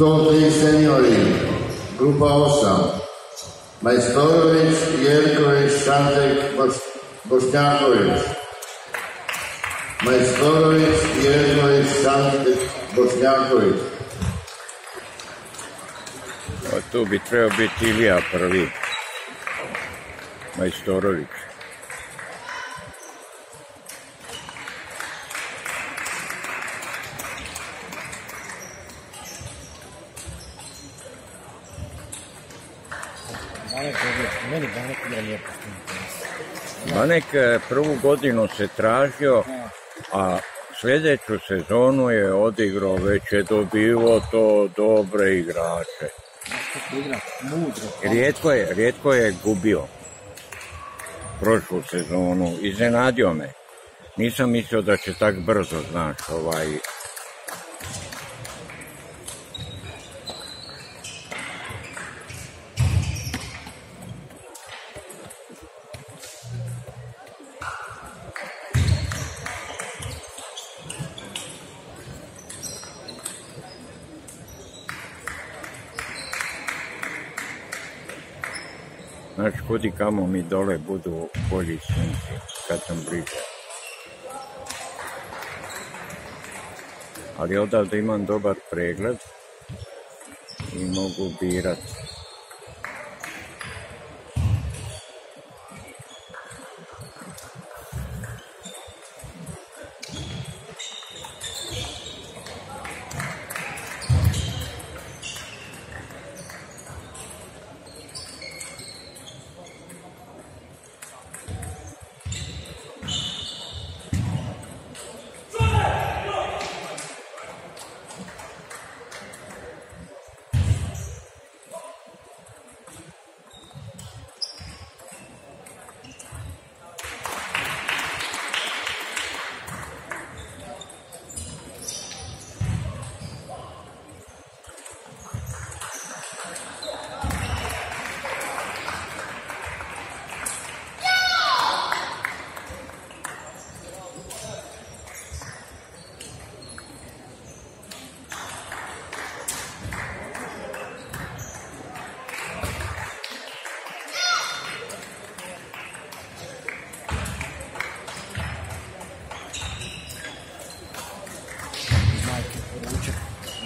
Sontem, Senhori, grupa osam, majstorovic, jerkovic, šantek, bošnjakovic. Majstorovic, jerkovic, šantek, bošnjakovic. O, tu bi trebao biti Ilija prvi, Majstorović. Banek je meni Banek igra lijepo s tim tenis. Banek e, prvu godinu se tražio, a sljedeću sezonu je odigrao, već je dobivo to dobre igrače. Rijetko je, rijetko je gubio prošlu sezonu, iznenadio me. Nisam mislio da će tak brzo, znaš, ovaj... Znaš, kudi kamo mi dole budu bolji sunci, kad sam bliže. Ali odavde imam dobar pregled i mogu birat.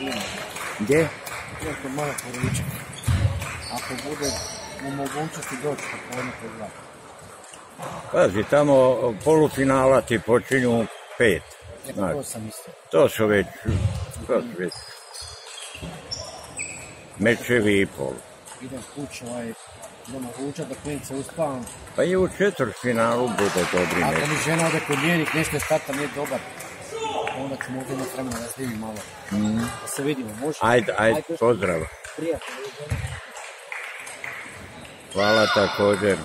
Ima. Gdje? Jako malo poručak. Ako bude u mogućnosti doći popodne kod dva. Pazi, tamo polufinala ti počinju pet. Ja Znaš, to sam mislio. to su već, to su već mečevi i pol. Idem kući, ovaj, idemo ručat da klinice uspavam. Pa i u četvrtfinalu bude dobri Ako meč. mi žena ode kod njenih, nešto je stata nije dobar. Onda ću možda imati vremena da snimim malo. Da se vidimo, može? Ajde, ajde, pozdrav. Prijatno. Hvala također.